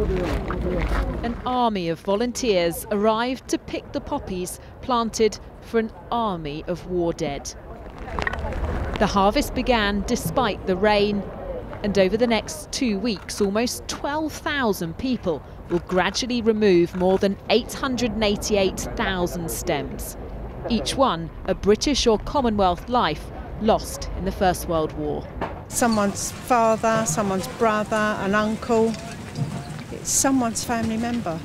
An army of volunteers arrived to pick the poppies planted for an army of war dead. The harvest began despite the rain, and over the next two weeks, almost 12,000 people will gradually remove more than 888,000 stems, each one a British or Commonwealth life lost in the First World War. Someone's father, someone's brother, an uncle, it's someone's family member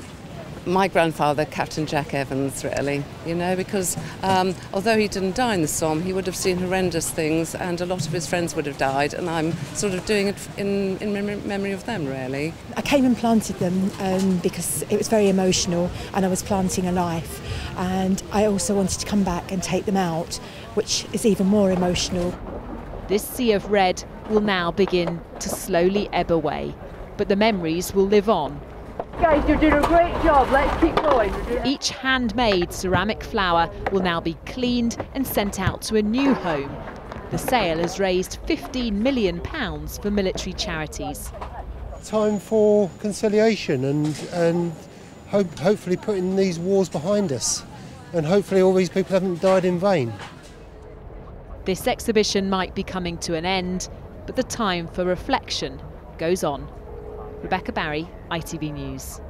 my grandfather, Captain Jack Evans, really, you know, because um, although he didn't die in the Somme, he would have seen horrendous things and a lot of his friends would have died, and I'm sort of doing it in, in memory of them, really. I came and planted them um, because it was very emotional and I was planting a life, and I also wanted to come back and take them out, which is even more emotional. This sea of red will now begin to slowly ebb away, but the memories will live on Guys, you're doing a great job. Let's keep going. Each handmade ceramic flower will now be cleaned and sent out to a new home. The sale has raised £15 million for military charities. Time for conciliation and, and hope, hopefully putting these wars behind us. And hopefully all these people haven't died in vain. This exhibition might be coming to an end, but the time for reflection goes on. Rebecca Barry, ITV News.